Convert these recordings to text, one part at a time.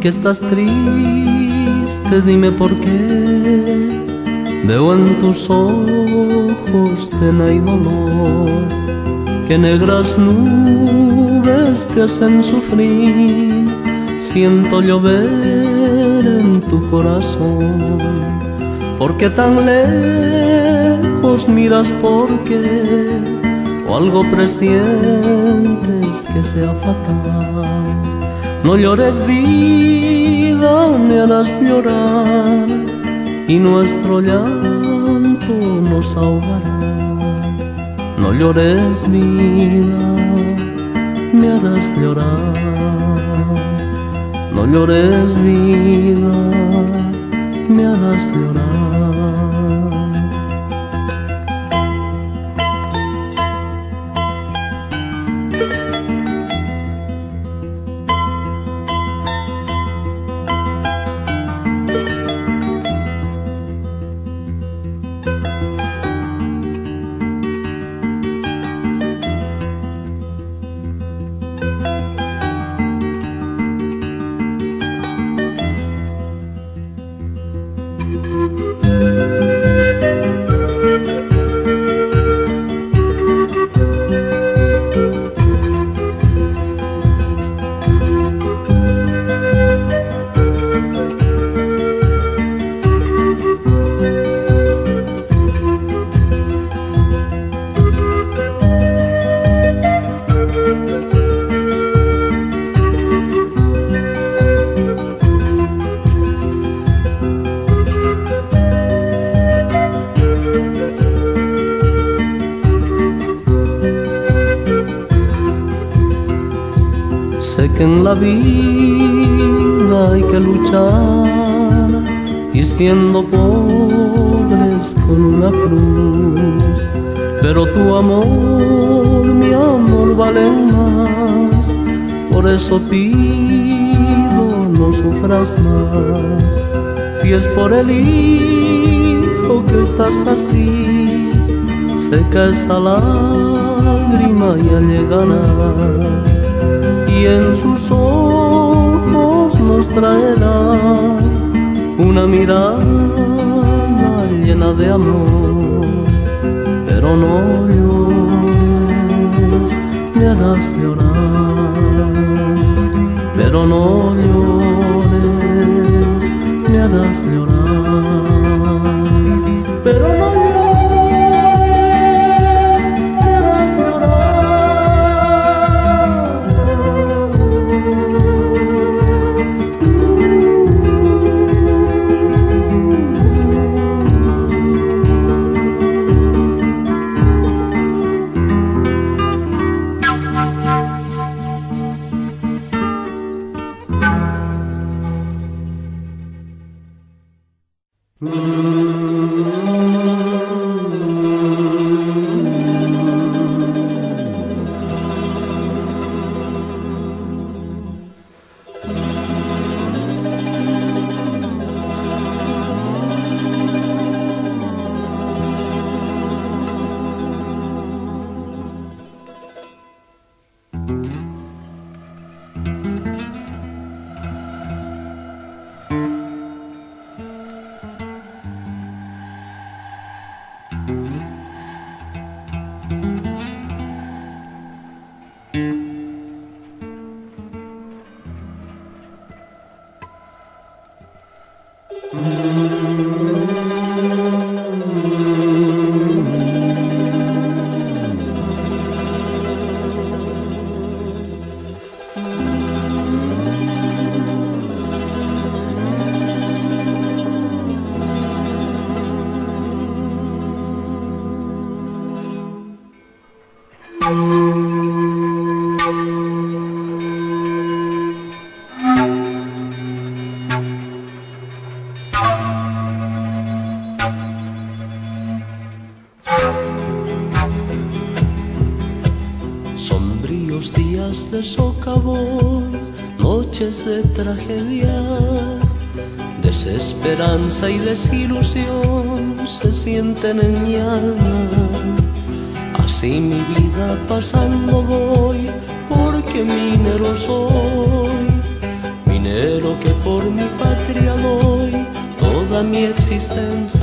qué estás triste? Dime por qué. Veo en tus ojos pena y dolor, que negras nubes te hacen sufrir. Siento llover en tu corazón, porque tan lejos miras por qué, o algo presientes que sea fatal. No llores vida, me harás llorar y nuestro llanto nos ahogará. No llores vida, me harás llorar. No llores vida, me harás llorar. Vida hay que luchar y siendo pobres con una cruz, pero tu amor, mi amor vale más, por eso pido no sufras más. Si es por el hijo que estás así, seca esa lágrima ya llegará y en sus ojos nos traerá una mirada llena de amor, pero no llores, me harás llorar, pero no llores, me harás llorar, pero no de socavón, noches de tragedia, desesperanza y desilusión se sienten en mi alma. Así mi pasando voy, porque minero soy. Mi minero que por mi patria doy toda mi existencia.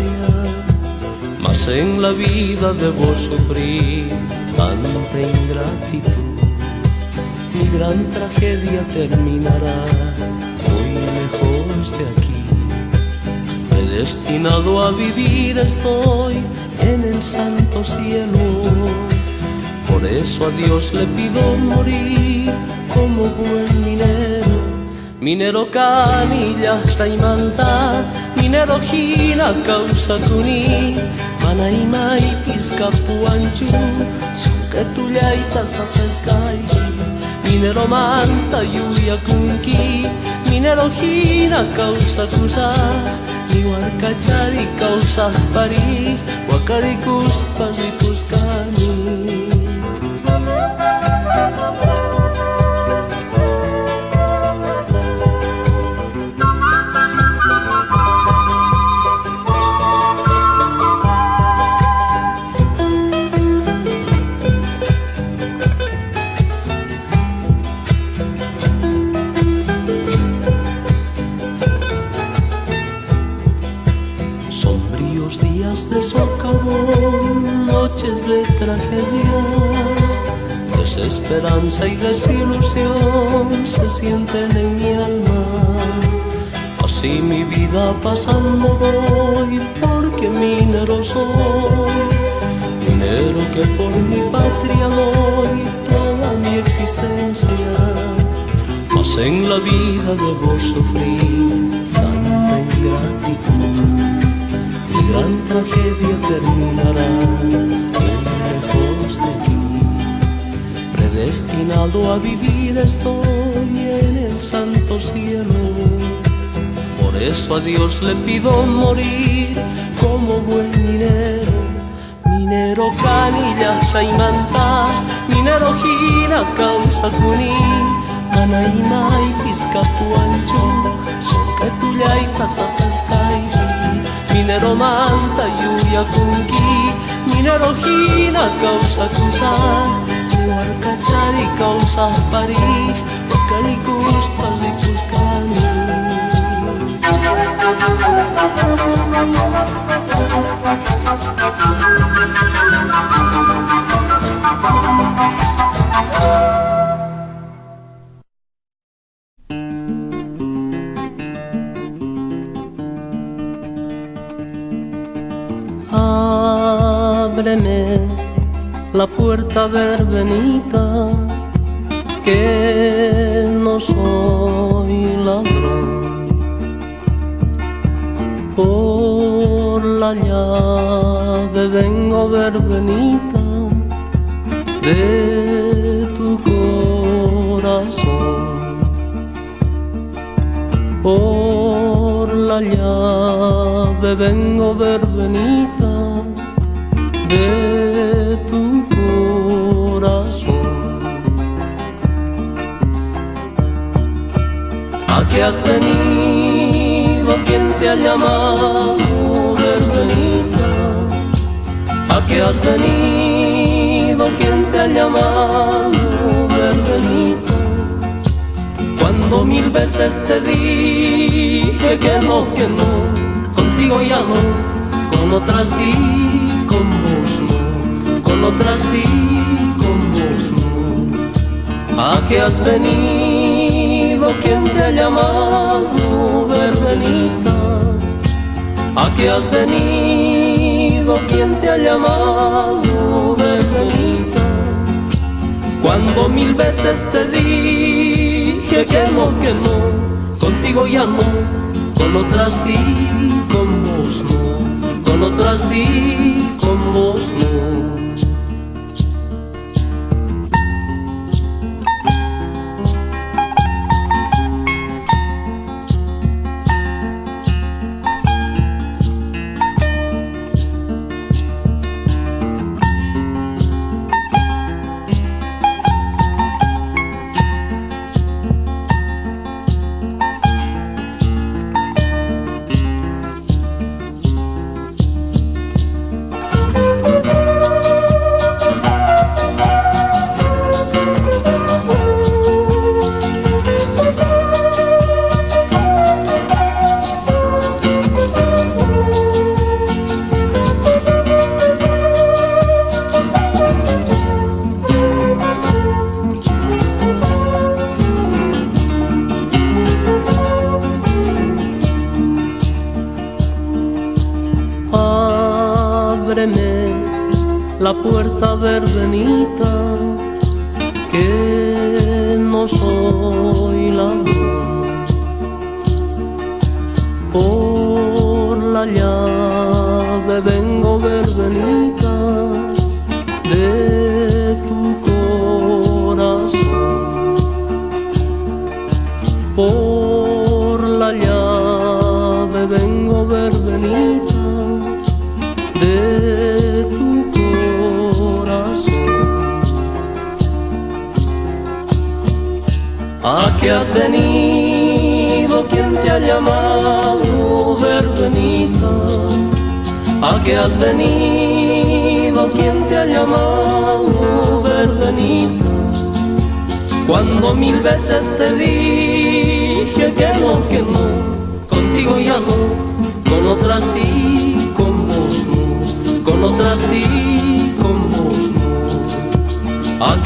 Mas en la vida debo sufrir tanta ingratitud. Mi gran tragedia terminará muy lejos de aquí. Predestinado a vivir estoy en el santo cielo. Por eso a Dios le pido morir como buen minero. Minero canilla manta, minero gina causa tuni, manaima y pisca puanchu, suke tullaitas a pescai. Minero manta yuya kunki, minero gina causa tusa, ni huarcachari causa pari, huacaricus paricus cani. Desesperanza y desilusión se sienten en mi alma. Así mi vida pasando voy, porque minero soy, minero que por mi patria doy toda mi existencia. Mas en la vida debo sufrir tanta ingratitud mi gran tragedia terminará aquí. Predestinado a vivir estoy en el santo cielo. Por eso a Dios le pido morir como buen minero. Minero canilla saimanta, minero gira causa cuní, manaima y piscapuancho, soca tuya y tasapascay minero manta yuya kunki minero hina causa kusa keluarga cari kau safari Sekaligus pasikus kami Thank you. La puerta verbenita, que no soy ladrón. Por la llave vengo verbenita de tu corazón. Por la llave vengo verbenita de ¿A qué has venido? ¿Quién te ha llamado, verbenita? ¿A qué has venido? ¿Quién te ha llamado, verbenita? Cuando mil veces te dije que no, que no, contigo ya no, con otras sí, con vos no, con otras sí, con vos no. ¿A qué has venido? ¿Quién te ha llamado, verbenita? ¿A qué has venido? ¿Quién te ha llamado, verbenita? Cuando mil veces te dije que no, que no, contigo ya no, con otras sí, con vos no, con otras sí, con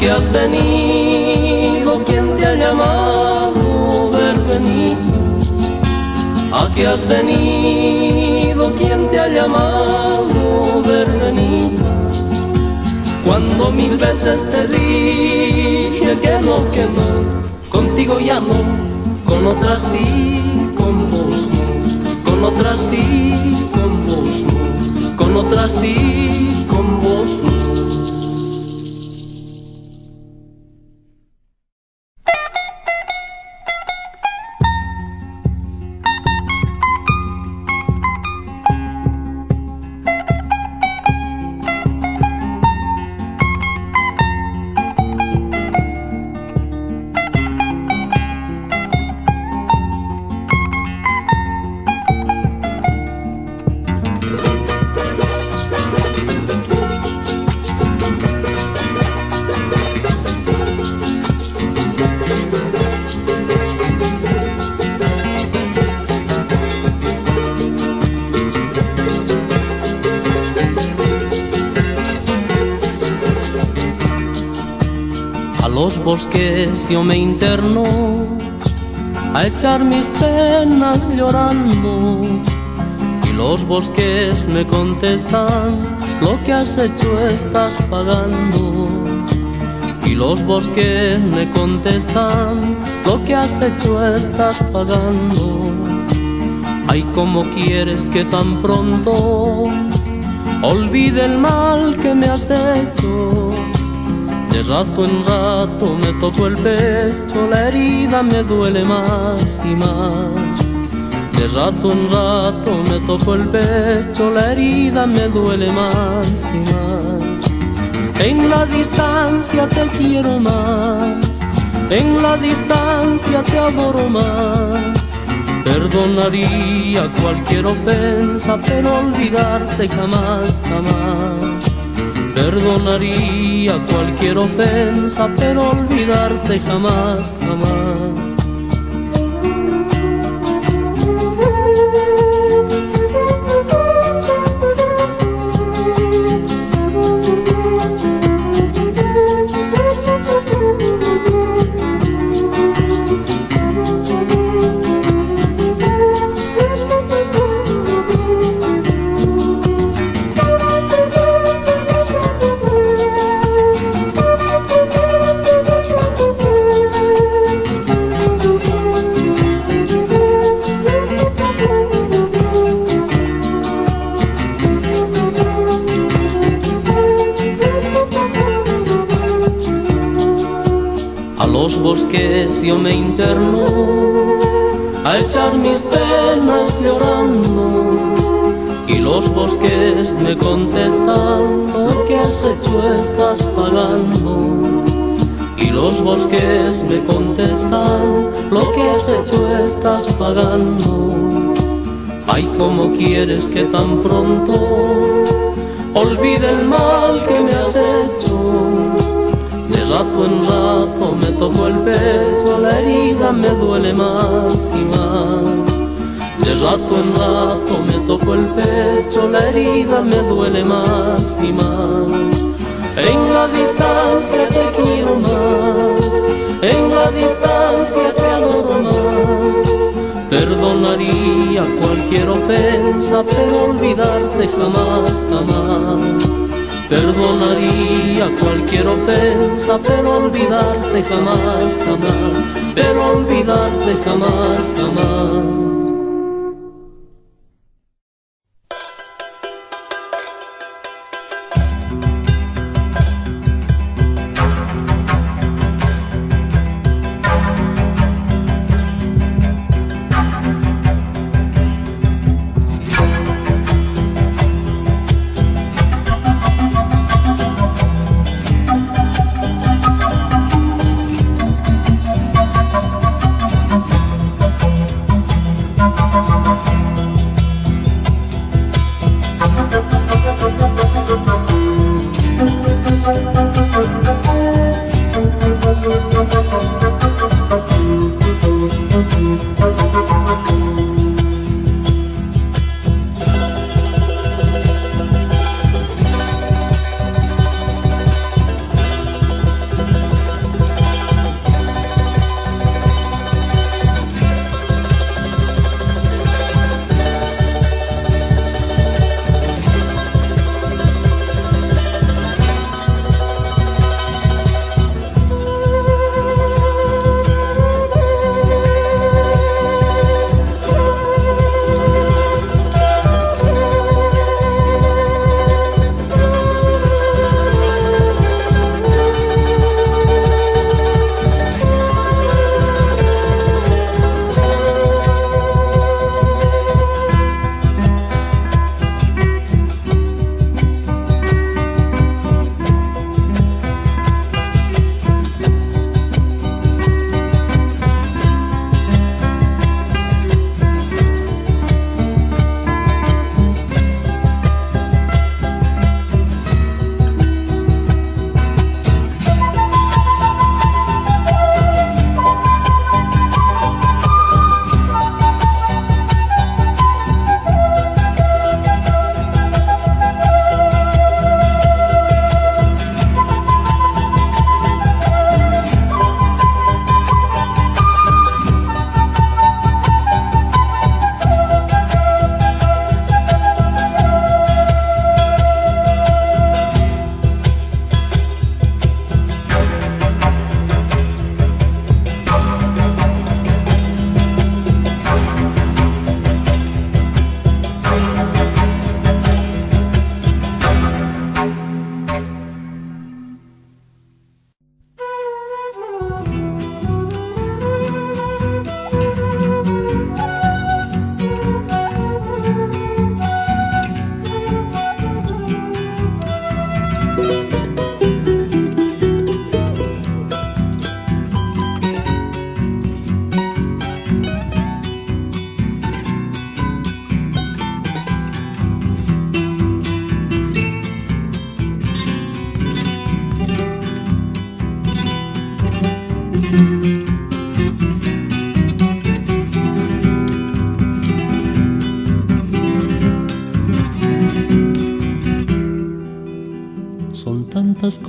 no. ¿A qué has venido? ¿Quién te ha llamado, verbenita? ¿A qué has venido? ¿Quién te ha llamado, verbenita? Cuando mil veces te dije que no, que no, contigo ya no, con otras sí, con vos no, con otras sí, con vos no, con otras sí, con vos me interno a echar mis penas llorando. Y los bosques me contestan lo que has hecho estás pagando. Y los bosques me contestan lo que has hecho estás pagando. Ay como quieres que tan pronto olvide el mal que me has hecho de rato en rato me toco el pecho, la herida me duele más y más. De rato en rato me toco el pecho, la herida me duele más y más. En la distancia te quiero más, en la distancia te adoro más. Perdonaría cualquier ofensa, pero olvidarte jamás, jamás. Perdonaría cualquier ofensa, pero olvidarte jamás, jamás. Ofensa, pero olvidarte jamás, jamás. Pero olvidarte jamás.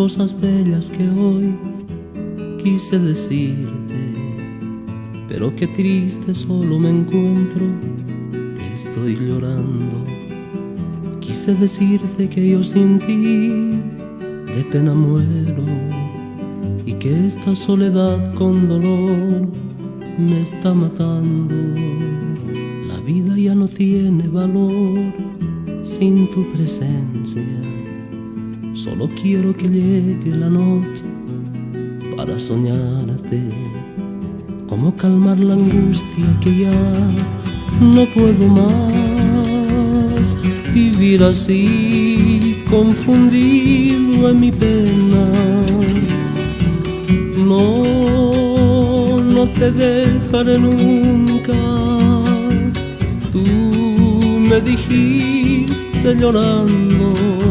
Cosas bellas que hoy quise decirte, pero qué triste solo me encuentro, te estoy llorando. Quise decirte que yo sin ti de pena muero y que esta soledad con dolor me está matando. La vida ya no tiene valor sin tu presencia Solo quiero que llegue la noche para soñarte. Cómo calmar la angustia que ya no puedo más. Vivir así, confundido en mi pena. No, no te dejaré nunca. Tú me dijiste llorando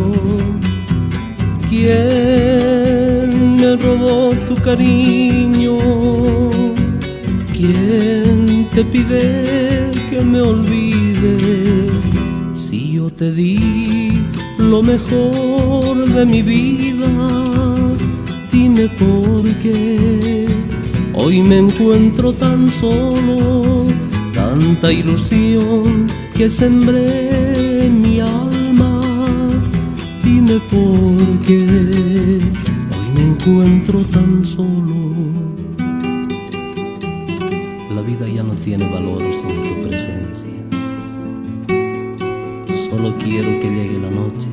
¿Quién me robó tu cariño? ¿Quién te pide que me olvides? Si yo te di lo mejor de mi vida, dime por qué hoy me encuentro tan solo, tanta ilusión que sembré Dime por qué hoy me encuentro tan solo. La vida ya no tiene valor sin tu presencia. Solo quiero que llegue la noche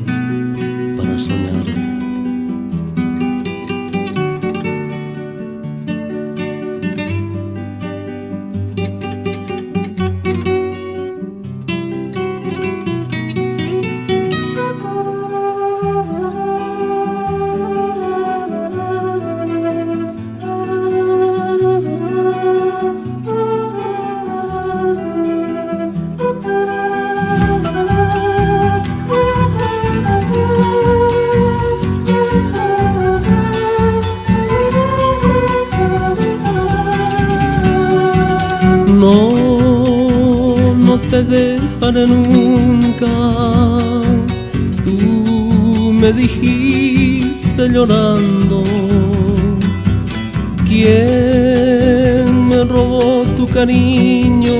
cariño?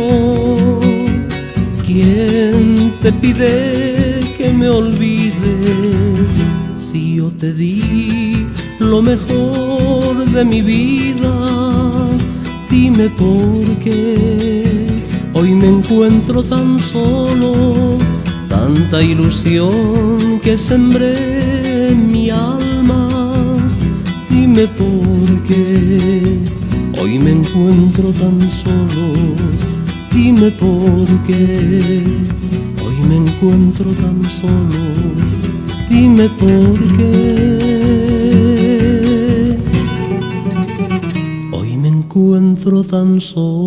¿Quién te pide que me olvides? Si yo te di lo mejor de mi vida dime por qué hoy me encuentro tan solo, tanta ilusión que sembré en mi alma. Dime por qué hoy me encuentro tan solo, dime por qué hoy me encuentro tan solo, dime por qué. encuentro tan solo.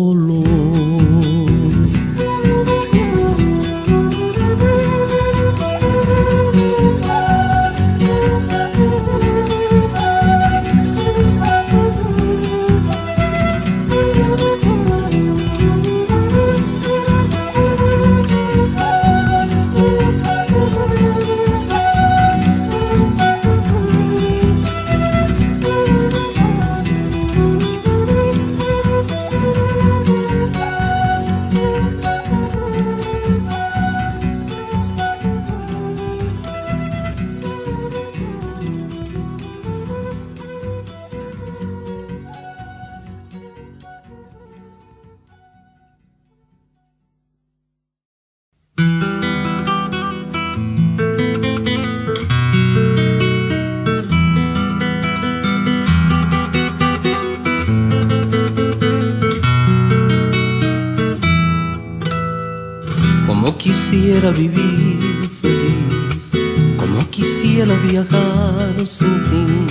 Quisiera vivir feliz, como quisiera viajar sin fin.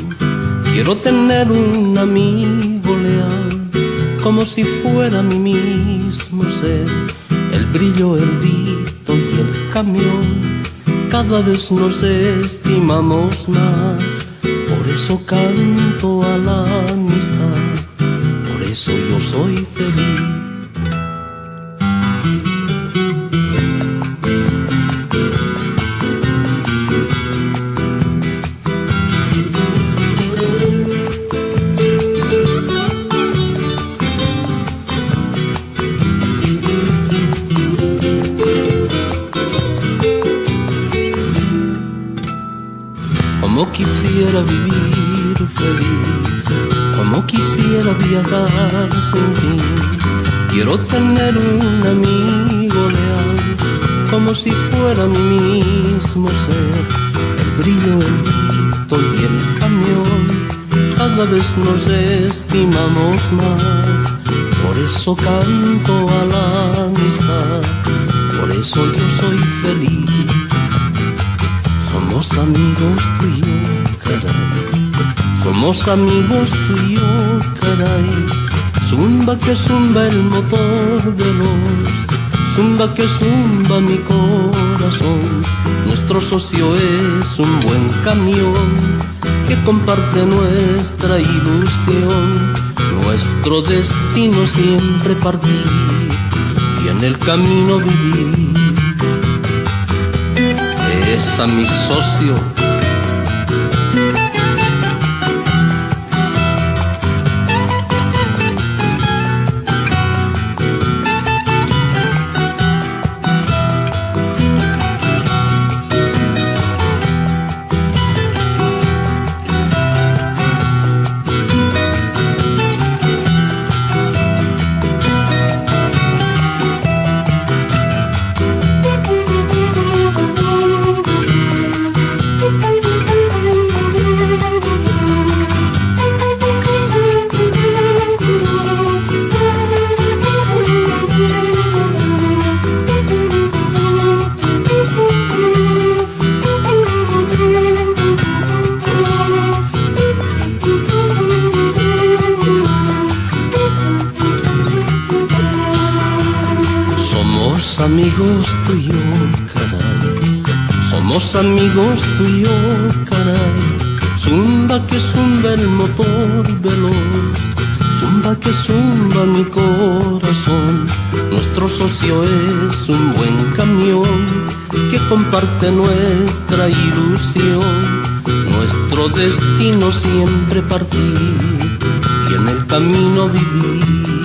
Quiero tener un amigo leal, como si fuera mi mismo ser. El brillo, el grito y el camión, cada vez nos estimamos más. Por eso canto a la amistad, por eso yo soy Tener un amigo leal, como si fuera mi mismo ser. El brillo, el grito y el camión, cada vez nos estimamos más. Por eso canto a la amistad, por eso yo soy feliz. Somos amigos tú y yo, caray. Somos amigos tú y yo, caray. Zumba que zumba el motor de los. Zumba que zumba mi corazón. Nuestro socio es un buen camión que comparte nuestra ilusión. Nuestro destino siempre partir y en el camino vivir es a mi socio. Nuestra ilusión. Nuestro destino siempre partir y en el camino vivir.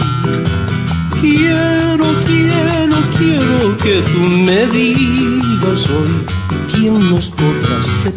Quiero, quiero, quiero que tú me digas hoy quién nos podrá separar.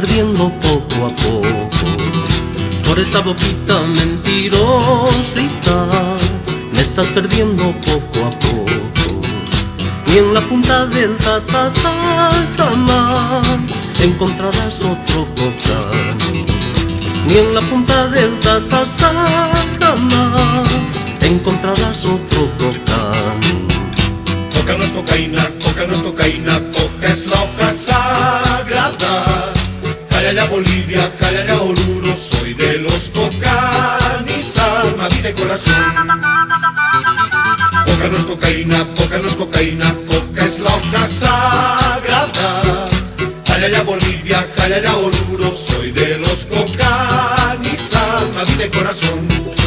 Perdiendo poco a poco Por esa boquita mentirosita. Me estás perdiendo poco a poco. Ni en la punta del tatazajama Encontrarás otro cocani Ni en la punta del tatazajama Encontrarás otro cocani Coca no es cocaína, coca no es cocaína, coca es la. Calla ya Bolivia, calla ya Oruro, soy de los cocanis, alma, vida y corazón. Coca no es cocaína, coca no es cocaína, coca es la hoja sagrada. Calla ya Bolivia, calla ya Oruro, soy de los cocanis, alma, vida y corazón.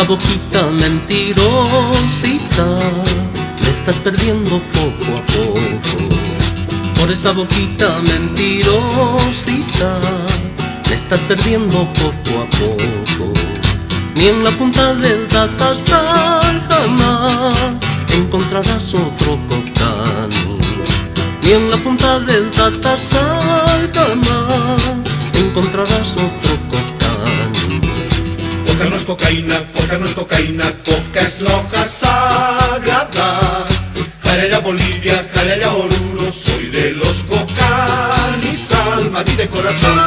Esa boquita mentirosita Me estás perdiendo poco a poco Por esa boquita mentirosita Me estás perdiendo poco a poco. Ni en la punta del Datasal jamás Encontrarás otro cocani Ni en la punta del Datasal jamás Encontrarás otro cocaína, coca es la hoja sagrada. Jalaya Bolivia, jalaya Oruro, soy de los cocanis, alma, y corazón.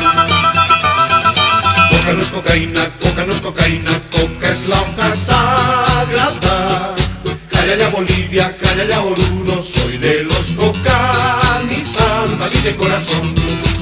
Coca no es cocaína, coca no es cocaína, coca es la hoja sagrada. Jalaya Bolivia, jalaya Oruro, soy de los cocanis, alma, y corazón.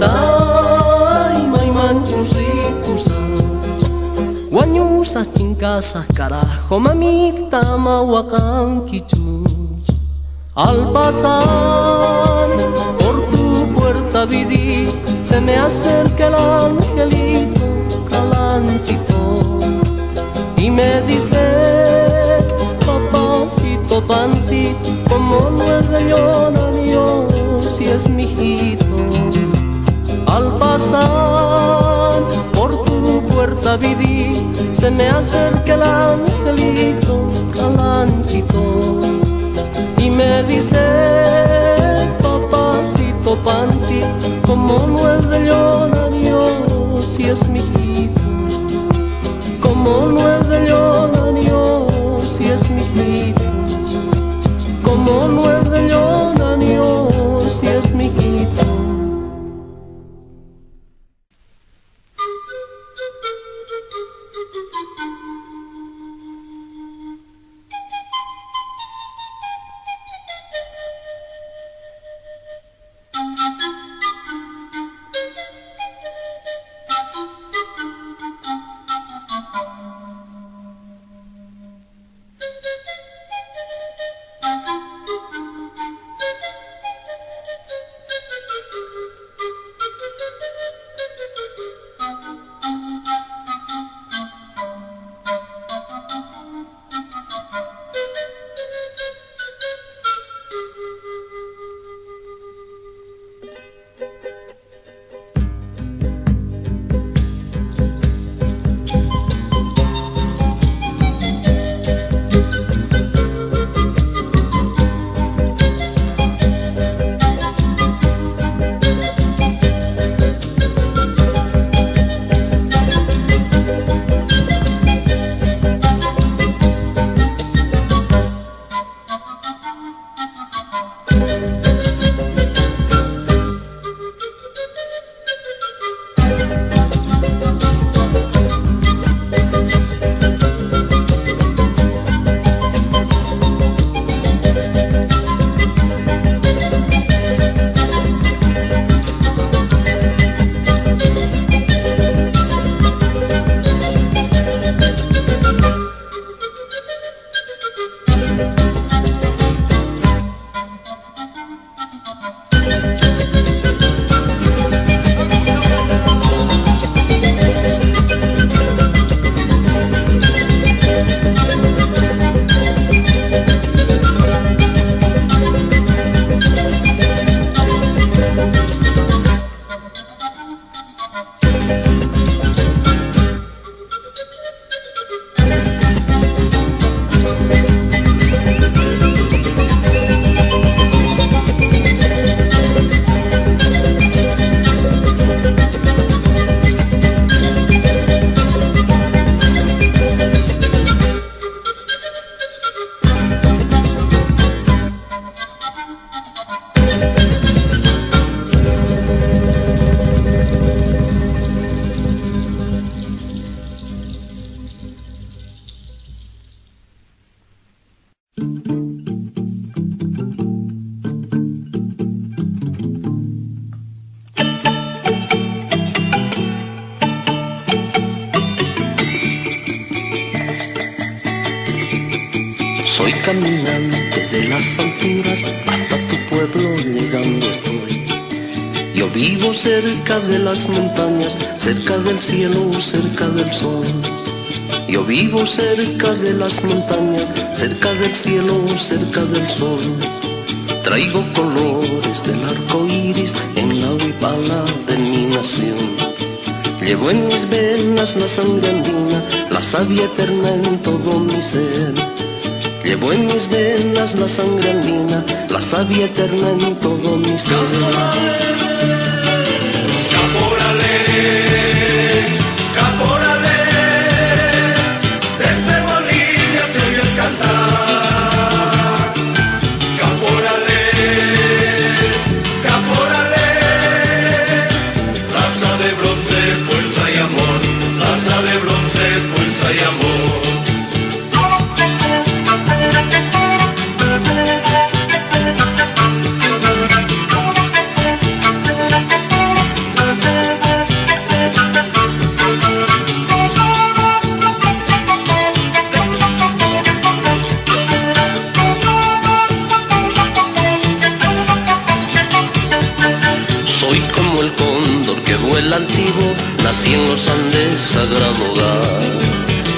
Ay, may manchusipusa Guanyusa casa carajo mamita mahuacán kichu Al pasar por tu puerta vidí Se me acerca el angelito calanchito. Y me dice papacito pancito Como no es de llora Dios si es mi hijito al pasar por tu puerta viví, se me acerca el angelito calanchito y me dice, papacito pancito, como no es de llora Dios si es mi hijito, como no es de llora Dios si es mi hijito, como no es alturas, hasta tu pueblo llegando estoy. Yo vivo cerca de las montañas, cerca del cielo, cerca del sol. Yo vivo cerca de las montañas, cerca del cielo, cerca del sol. Traigo colores del arco iris en la huipala de mi nación. Llevo en mis venas la sangre andina, la savia eterna en todo mi ser. Llevo en mis venas la sangre andina, la savia eterna en todo mi ser.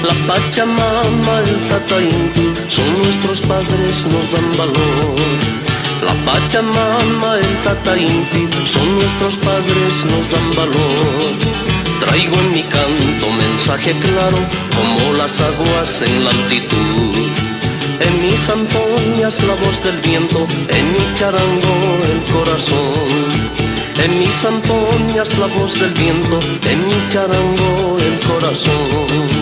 La Pachamama, el Tata son nuestros padres, nos dan valor. La Pachamama, el Tata son nuestros padres, nos dan valor. Traigo en mi canto mensaje claro, como las aguas en la altitud. En mis zampoñas la voz del viento, en mi charango el corazón. En mis zampoñas la voz del viento, en mi charango el corazón.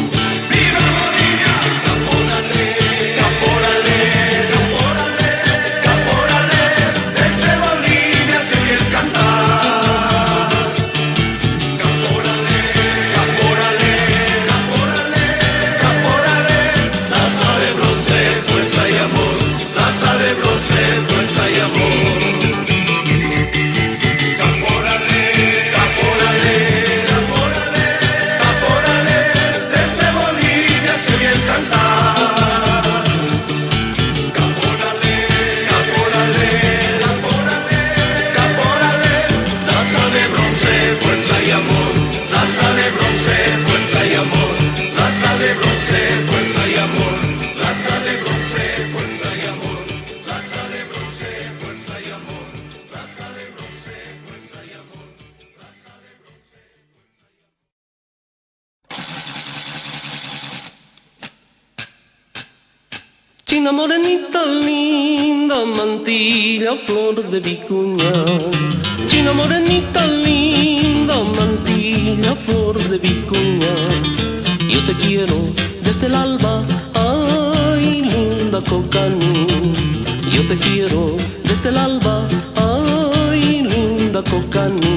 Flor de vicuña. China morenita linda, mantilla, flor de vicuña. Yo te quiero desde el alba, ay, linda cocaní. Yo te quiero desde el alba, ay, linda cocaní.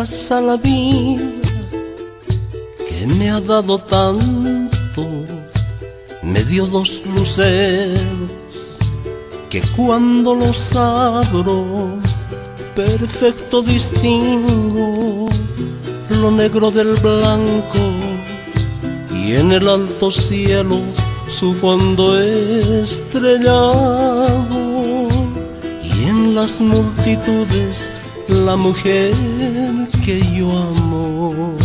A la vida que me ha dado tanto, me dio dos luceros que cuando los abro, perfecto distingo lo negro del blanco y en el alto cielo su fondo estrellado y en las multitudes la mujer que yo amo.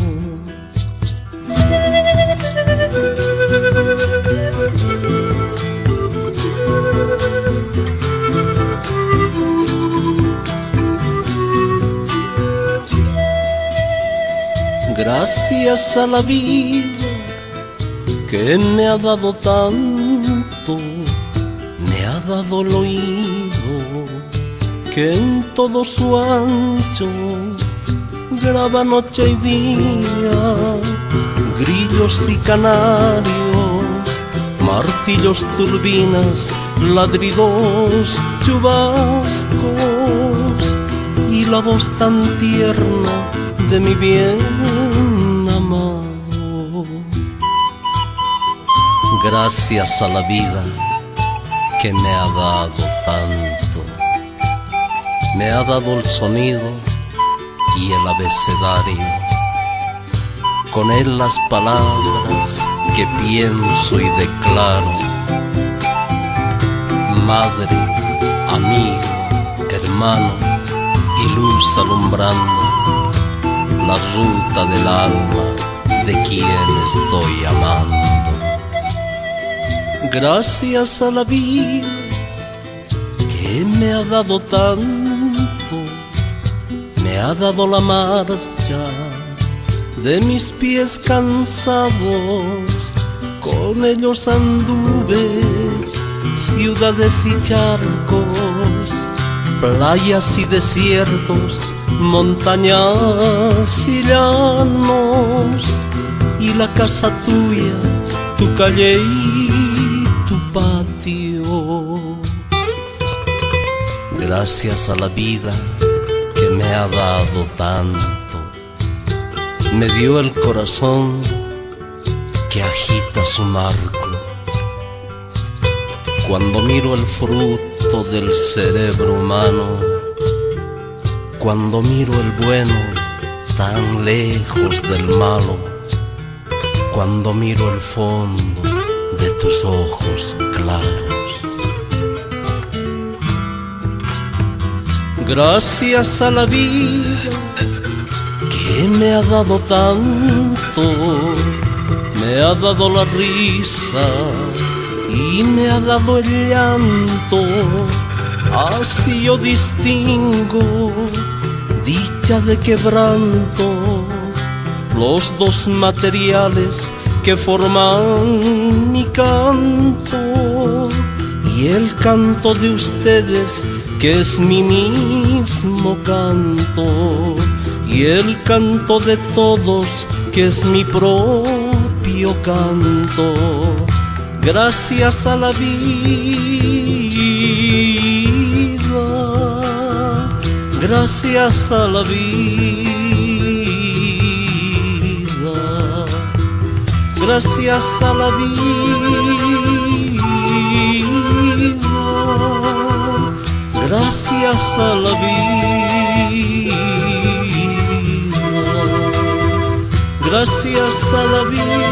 Gracias a la vida que me ha dado tanto, me ha dado oído que en todo su ancho graba noche y día, grillos y canarios, martillos, turbinas, ladridos, chubascos y la voz tan tierna de mi bien amado. Gracias a la vida que me ha dado tanto me ha dado el sonido y el abecedario, con él las palabras que pienso y declaro. Madre, amigo, hermano y luz alumbrando la ruta del alma de quien estoy amando. Gracias a la vida que me ha dado tanto me ha dado la marcha de mis pies cansados, con ellos anduve ciudades y charcos, playas y desiertos, montañas y llanos, y la casa tuya, tu calle y tu patio. Gracias a la vida me ha dado tanto. Me dio el corazón que agita su marco. Cuando miro el fruto del cerebro humano, cuando miro el bueno tan lejos del malo, cuando miro el fondo de tus ojos claros. Gracias a la vida que me ha dado tanto, me ha dado la risa y me ha dado el llanto. Así yo distingo dicha de quebranto, los dos materiales que forman mi canto y el canto de ustedes que es mi mismo canto y el canto de todos que es mi propio canto. Gracias a la vida, gracias a la vida, gracias a la vida. Gracias a la vida, gracias a la vida,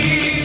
me.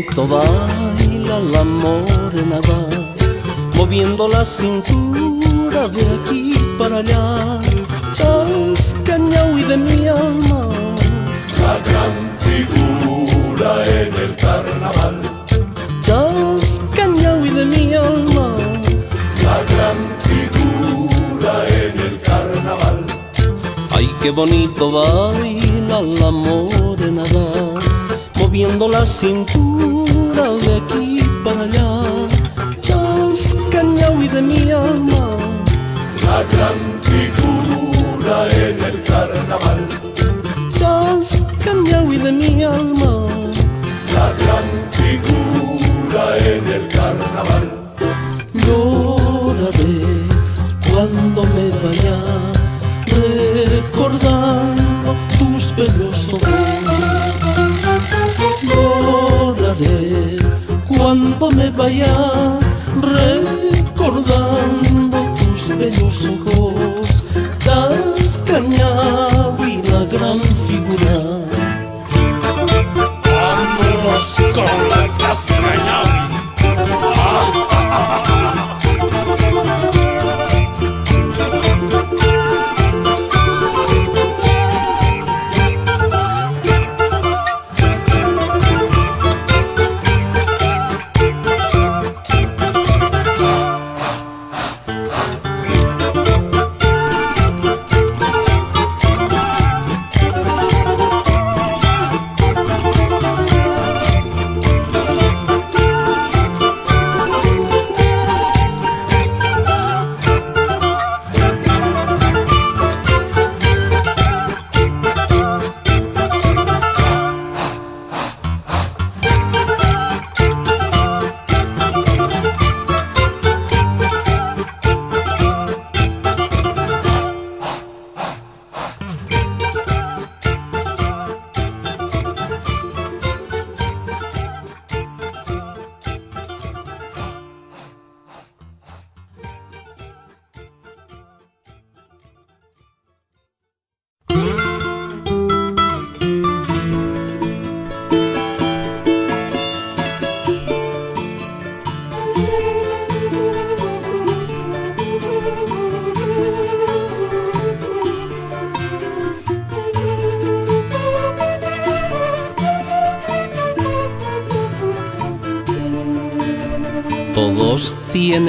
bonito baila la morena va, moviendo la cintura de aquí para allá, chascañahui de mi alma. La gran figura en el carnaval, chascañahui de mi alma. La gran figura en el carnaval. Ay, qué bonito baila la morena va, moviendo la cintura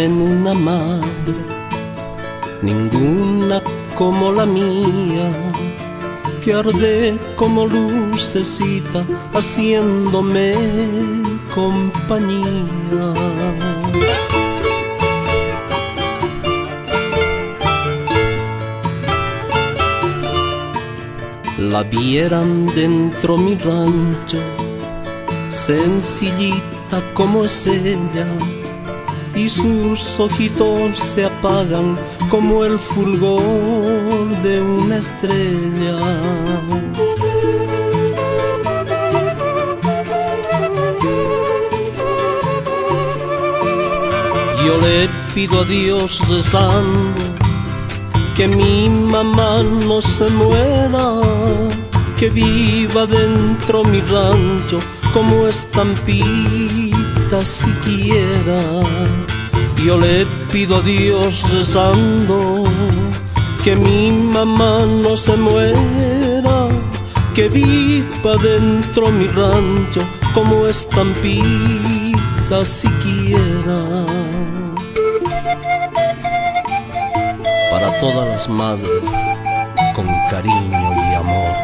una madre, ninguna como la mía, que arde como lucecita haciéndome compañía. La vieran dentro mi rancho, sencillita como es ella, y sus ojitos se apagan como el fulgor de una estrella. Yo le pido a Dios rezando que mi mamá no se muera, que viva dentro mi rancho como siquiera. Yo le pido a Dios rezando que mi mamá no se muera, que viva dentro mi rancho como estampita siquiera. Para todas las madres, con cariño y amor.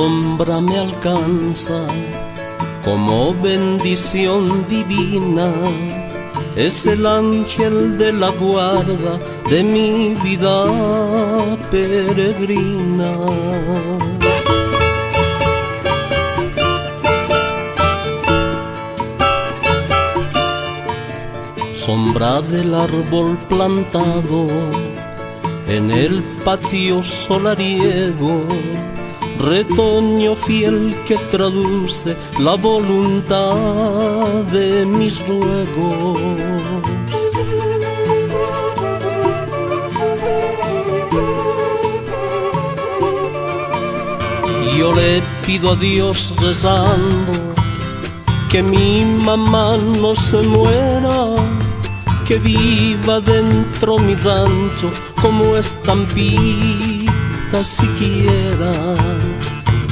Sombra me alcanza como bendición divina. Es el ángel de la guarda de mi vida peregrina. Sombra del árbol plantado en el patio solariego, retoño fiel que traduce la voluntad de mis ruegos. Yo le pido a Dios rezando que mi mamá no se muera, que viva dentro mi rancho como estampita siquiera.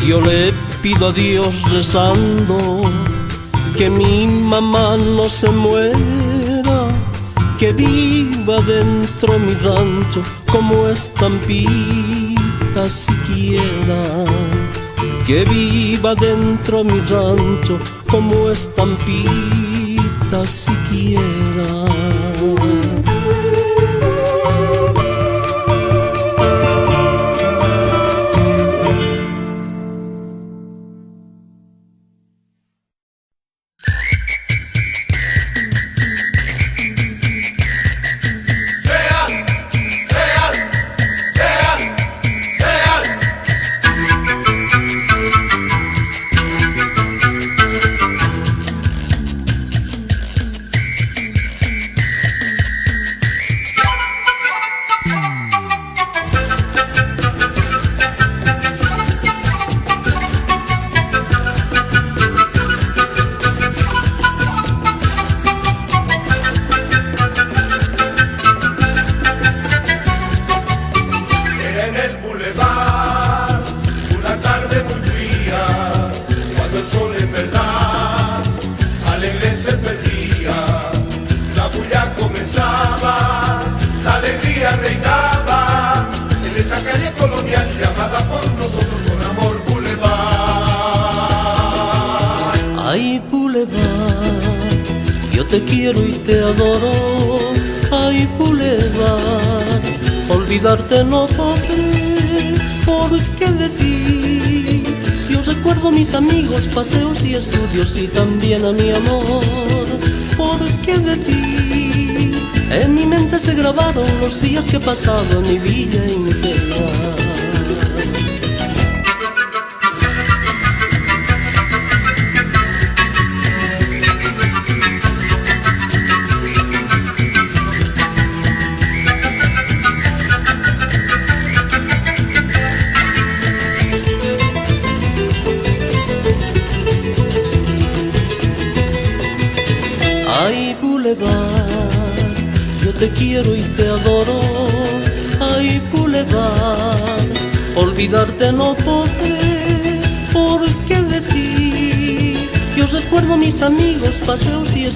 Yo le pido a Dios rezando que mi mamá no se muera, que viva dentro mi rancho como estampita siquiera. Que viva dentro mi rancho como estampita siquiera.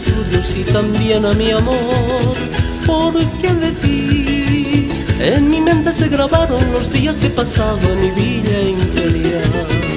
Paseos y también a mi amor. ¿Por qué decir? En mi mente se grabaron los días que he pasado en mi villa imperial.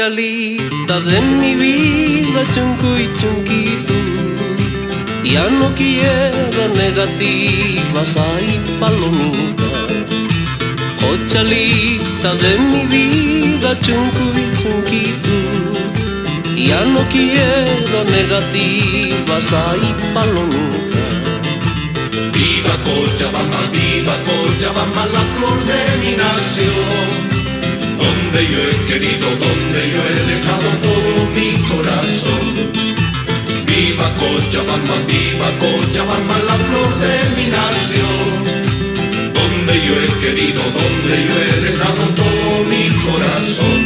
Cochalita de mi vida, chuncu y chunquito. Ya no quiero negativas, ay palomita. Cochalita de mi vida, chuncu y chunquito. Ya no quiero negativas, ay palomita. Viva Cochabamba, viva Cochabamba, la flor de mi nación donde yo he querido, donde yo he dejado todo mi corazón. Viva Cochabamba, viva Cochabamba, la flor de mi nación. Donde yo he querido, donde yo he dejado todo mi corazón.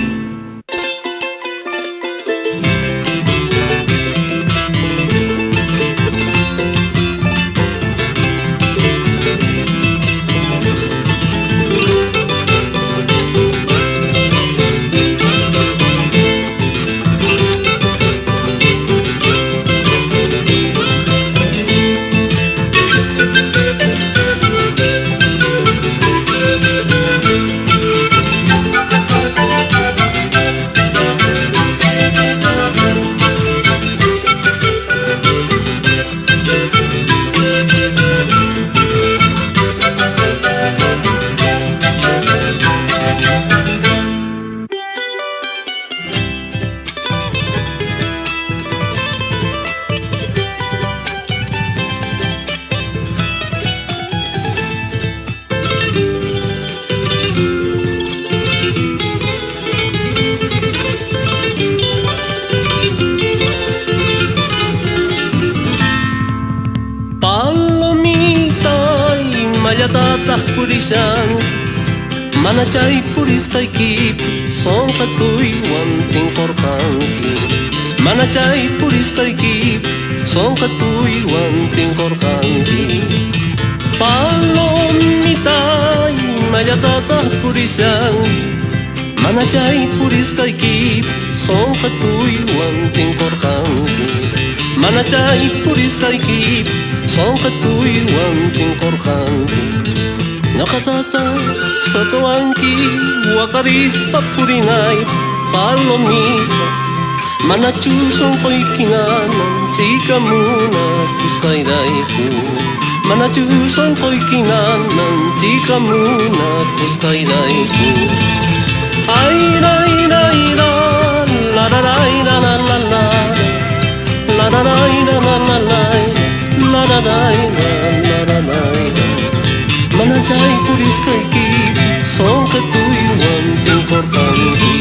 Manachusong ko'y kinanan Chika muna Kuskay daiku Manachusong ko'y kinanan Chika muna Kuskay daiku Ay ray ray ra La la ray la la la la La la ray la la la la La la ray la la la la Manachay puris kay ki Song katuy wanting korbanki